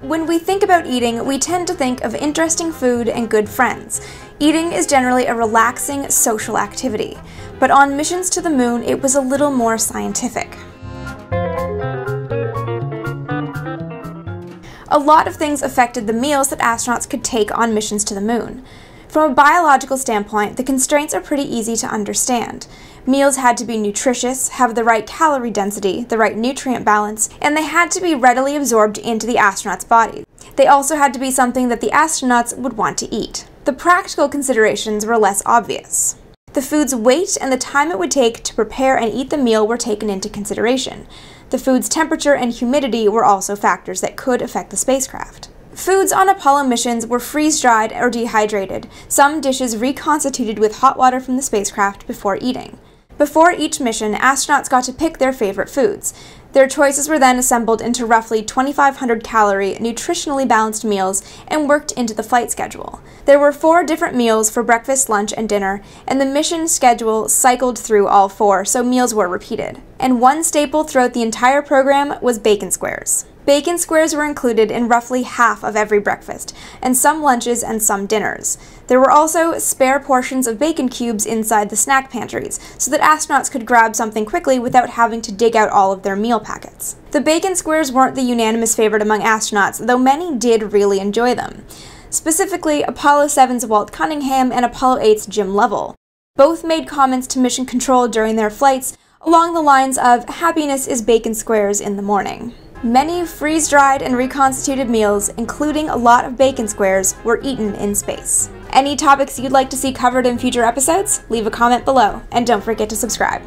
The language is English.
When we think about eating, we tend to think of interesting food and good friends. Eating is generally a relaxing, social activity. But on missions to the moon, it was a little more scientific. A lot of things affected the meals that astronauts could take on missions to the moon. From a biological standpoint, the constraints are pretty easy to understand. Meals had to be nutritious, have the right calorie density, the right nutrient balance, and they had to be readily absorbed into the astronauts' bodies. They also had to be something that the astronauts would want to eat. The practical considerations were less obvious. The food's weight and the time it would take to prepare and eat the meal were taken into consideration. The food's temperature and humidity were also factors that could affect the spacecraft. Foods on Apollo missions were freeze-dried or dehydrated, some dishes reconstituted with hot water from the spacecraft before eating. Before each mission, astronauts got to pick their favorite foods. Their choices were then assembled into roughly 2,500 calorie, nutritionally balanced meals and worked into the flight schedule. There were four different meals for breakfast, lunch, and dinner, and the mission schedule cycled through all four, so meals were repeated. And one staple throughout the entire program was bacon squares. Bacon squares were included in roughly half of every breakfast, and some lunches and some dinners. There were also spare portions of bacon cubes inside the snack pantries, so that astronauts could grab something quickly without having to dig out all of their meal packets. The bacon squares weren't the unanimous favorite among astronauts, though many did really enjoy them. Specifically, Apollo 7's Walt Cunningham and Apollo 8's Jim Lovell. Both made comments to Mission Control during their flights along the lines of, happiness is bacon squares in the morning. Many freeze-dried and reconstituted meals, including a lot of bacon squares, were eaten in space. Any topics you'd like to see covered in future episodes? Leave a comment below, and don't forget to subscribe.